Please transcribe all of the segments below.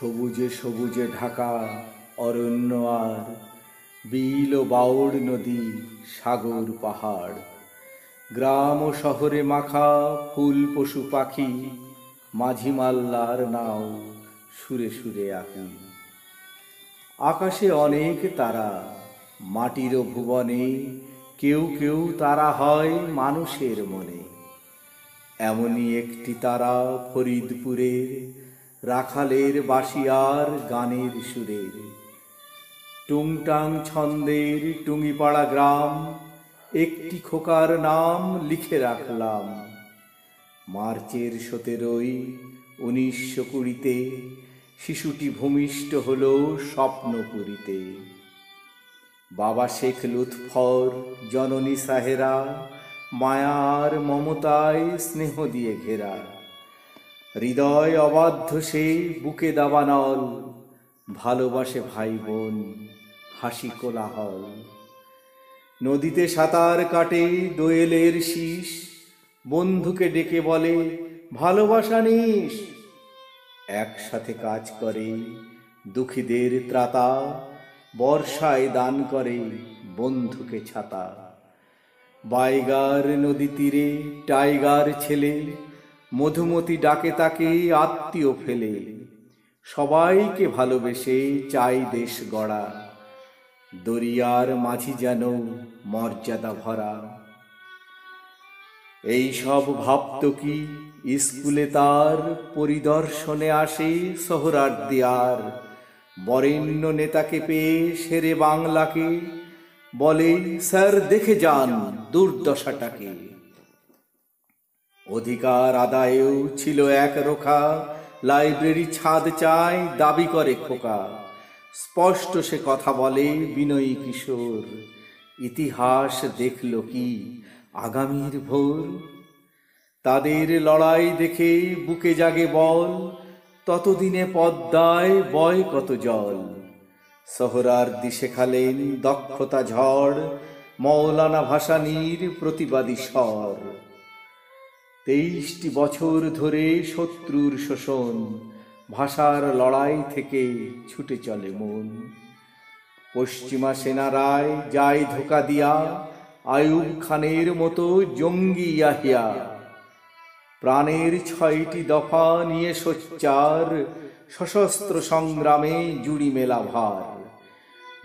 সবুজে সবুজে ঢাকা, অরণ্য আর বিল ও বাউড় নদী, সাগর, পাহাড়। গ্রাম ও শহরে মাখা ফুল, পশু, পাখি, মাঝি মাল্লার নাও সুরে সুরে আঁকি। আকাশে অনেক তারা, মাটির ভুবনে কেউ কেউ তারা হয় মানুষের মনে। এমনই একটি তারা ফরিদপুরের রাখালের বাসিয়ার গানের সুরের টুংটাং ছন্দের টুঙ্গিপাড়া গ্রাম, একটি খোকার নাম লিখে রাখলাম। মার্চের সতেরোই উনিশশো কুড়িতে শিশুটি ভূমিষ্ঠ হল স্বপ্নপুরীতে। বাবা শেখ লুৎফর, জননী সাহেরা মায়ার মমতায় স্নেহ দিয়ে ঘেরা। হৃদয় অবাধ্য সে বুকে দাবানল, ভালোবাসে ভাই বোন হাসি কোলাহল। নদীতে সাঁতার কাটে দোয়েলের শীষ, বন্ধুকে ডেকে বলে, ভালোবাসা নিস। একসাথে কাজ করে দুঃখীদের ত্রাতা, বর্ষায় দান করে বন্ধুকে ছাতা। বাইগার নদী তীরে টাইগার ছেলে মধুমতি ডাকে তাকে, আত্মীয় ফেলে। সবাইকে ভালোবেসে চাই দেশ গড়া। দরিয়ার মাঝি যেন মর্যাদা ভরা। এই সব ভাবত কি স্কুলে তার পরিদর্শনে আসে সোহরার দিয়ার বরেণ্য নেতাকে পেয়ে সেরে বাংলাকে। বলে, স্যার, দেখে যান দুর্দশাটাকে। অধিকার আদায়েও ছিল এক রোখা। লাইব্রেরি ছাদ চায় দাবি করে খোকা। স্পষ্ট সে কথা বলে, বিনয়ী কিশোর। ইতিহাস দেখল কি আগামীর ভোর? তাদের লড়াই দেখে বুকে জাগে বল। ততদিনে পদ্মায় বয় কত জল। সোহরার দিশে খালেন দক্ষতা ঝড়। মৌলানা ভাসানীর প্রতিবাদী স্বর। তেইশটি বছর ধরে শত্রুর শোষণ, ভাষার লড়াই থেকে ছুটে চলে মন। পশ্চিমা সেনারায় যায় ধোকা দিয়া আয়ুব খানের মতো জঙ্গি ইয়াহিয়া। প্রাণের ছয়টি দফা নিয়ে সোচ্চার, সশস্ত্র সংগ্রামে জুড়ি মেলা ভার।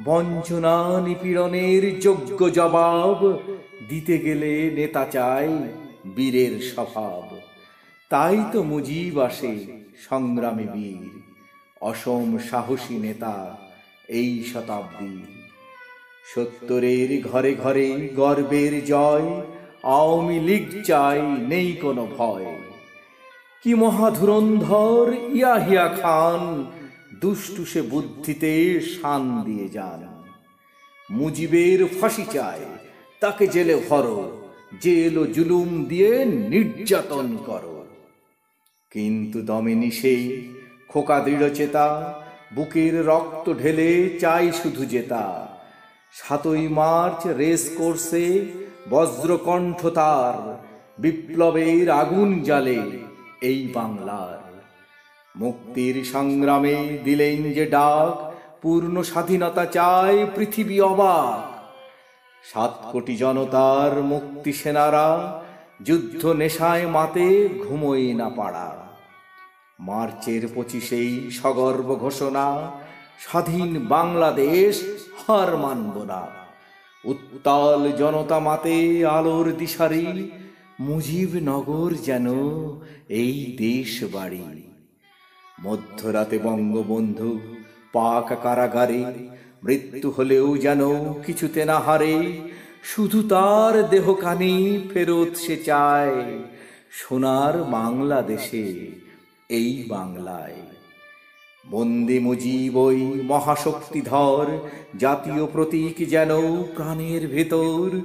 বঞ্চনা নিপীড়নের যোগ্য জবাব দিতে গেলে নেতা চাই বীরের স্বভাব। তাই তো মুজিব আসে সংগ্রামী বীর। অসম সাহসী নেতা এই শতাব্দী। সত্তরের ঘরে ঘরে গর্বের জয়, আওয়ামী লীগ চাই, নেই কোনো ভয়। কি মহাধুরন্ধর ইয়াহিয়া খান, দুষ্টু সে বুদ্ধিতে শান দিয়ে যান। মুজিবের ফাঁসি চায়, তাকে জেলে ভরো জেল ও জুলুম দিয়ে নির্যাতন করো। কিন্তু দমেনি সেই খোকা দৃঢ় চেতা, বুকের রক্ত ঢেলে চাই শুধু জেতা। সাতই মার্চ রেস কোর্সে বজ্রকণ্ঠ তার, বিপ্লবের আগুন জালে এই বাংলার। মুক্তির সংগ্রামে দিলেন যে ডাক, পূর্ণ স্বাধীনতা চায় পৃথিবী অবাক। সাত কোটি জনতার মুক্তি সেনারা যুদ্ধ নেশায় মাতে ঘুমোই না পাড়া। মার্চের পঁচিশেই সগর্ব ঘোষণা, স্বাধীন বাংলাদেশ হার মানব না। উত্তাল জনতা মাতে আলোর দিশারি মুজিবনগর যেন এই দেশ বাড়ি মধ্যরাতে বঙ্গবন্ধু পাক কারাগারে মৃত্যু হলেও যেন কিছুতে না হারে, শুধু তার দেহকানি ফেরত সে চায়, সোনার বাংলাদেশে, এই বাংলায়। বন্দি মুজিব ওই মহাশক্তিধর, জাতীয় প্রতীক যেন প্রাণের ভেতর,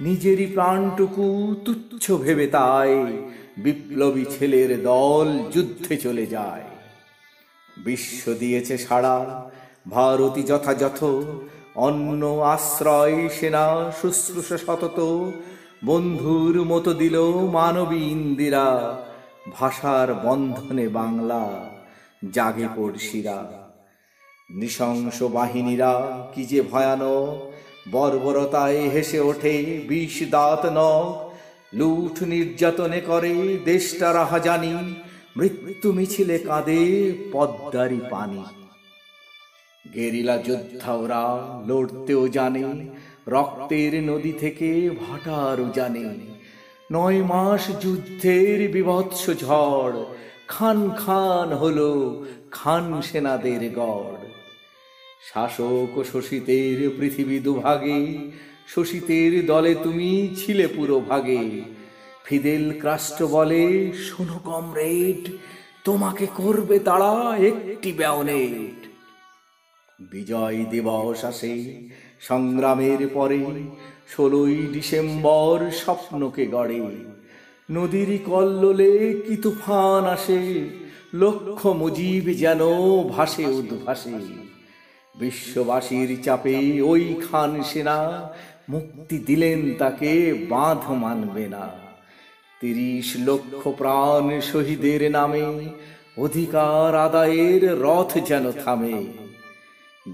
নিজেরই প্রাণটুকু তুচ্ছ ভেবে তাই, বিপ্লবী ছেলের দল যুদ্ধে চলে যায়। বিশ্ব দিয়েছে সাড়া ভারতী যথাযথ, অন্ন, আশ্রয়, সেনা, শুশ্রূষা সতত, বন্ধুর মতো দিল মানবী ইন্দিরা, ভাষার বন্ধনে বাংলা, জাগে পড়শিরা। নৃশংস বাহিনীরা কি যে ভয়ানক, বর্বরতায় হেসে ওঠে বিষ দাঁত নখ, লুঠ নির্যাতনে করে দেশটা রাহাজানি মৃত্যু মিছিলে কাঁদে পদ্মারি পানি। গেরিলা যোদ্ধা ওরা লড়তেও জানে, রক্তের নদী থেকে ভাটারও জানে। নয় মাস যুদ্ধের বিভৎস ঝড়, খান খান হলো খান সেনাদের গড়। শাসক ও শোষিতের পৃথিবী দুভাগে, শোষিতের দলে তুমি ছিলে পুরো ভাগে। ফিদেল ক্রাস্ট বলে, শোনো কমরেড, তোমাকে করবে তারা একটি ব্যাওনেট বিজয় দিবস আসে। সংগ্রামের পরে ষোলোই ডিসেম্বর স্বপ্নকে গড়ে। নদীর কল্লোলে কি তুফান আসে, লক্ষ মুজিব যেন ভাসে উদ্ভাসে। বিশ্ববাসীর চাপে ওই খান সেনা মুক্তি দিলেন তাকে, বাঁধ মানবে না। তিরিশ লক্ষ প্রাণ শহীদের নামে অধিকার আদায়ের রথ যেন থামে।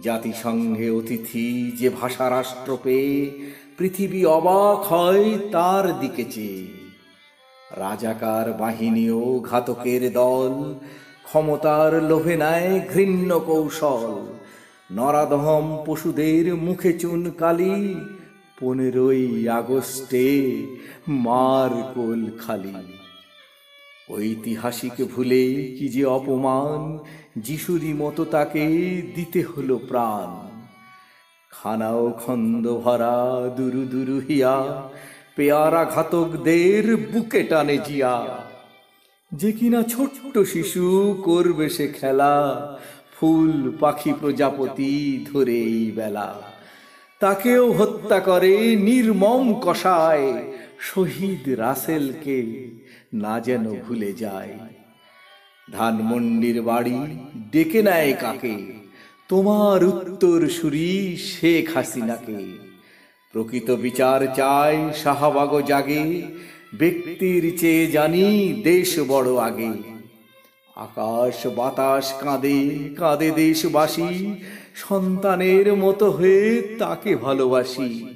জাতিসংঘে অতিথি যে ভাষা রাষ্ট্র পেয়ে পৃথিবী অবাক হয় তার দিকে চেয়ে। রাজাকার বাহিনীও ঘাতকের দল ক্ষমতার লোভে নেয় ঘৃণ্য কৌশল। নরাদহম পশুদের মুখে চুন কালি পনেরোই আগস্টে মার কোল খালি। ঐতিহাসিক ভুলে কি যে অপমান যিশুরি মতো তাকে দিতে হলো প্রাণ। খানাও খন্দ ভরা দুরু দুরু হিয়া, পেয়ারা ঘাতকদের বুকে টানে জিয়া। যে কিনা ছোট্ট শিশু করবে সে খেলা, ফুল পাখি প্রজাপতি ধরে এই বেলা। তাকেও হত্যা করে নির্মম কষায় শহীদ রাসেলকে না যেন ভুলে যায়। ধানমন্ডির বাড়ি ডেকে নেয় কাকে? তোমার উত্তর সুরি শেখ হাসিনাকে। প্রকৃত বিচার চায় শাহবাগ জাগে, ব্যক্তির চেয়ে জানি দেশ বড় আগে। আকাশ বাতাস কাঁদে কাঁদে দেশবাসী, সন্তানের মতো হয়ে তাকে ভালোবাসি।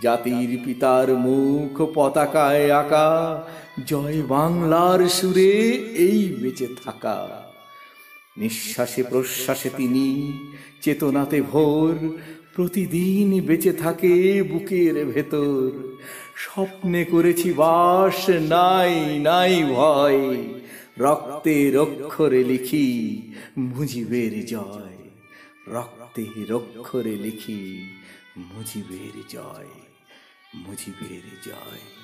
জাতির পিতার মুখ পতাকায় আঁকা, জয় বাংলার সুরে এই বেঁচে থাকা। নিঃশ্বাসে প্রশ্বাসে তিনি চেতনাতে ভোর, প্রতিদিন বেঁচে থাকে বুকের ভেতর। স্বপ্নে করেছি বাস, নাই নাই ভয় রক্তের অক্ষরে লিখি মুজিবের জয়। রক্তের অক্ষরে লিখি মুজিবের জয় মুজিবের জয়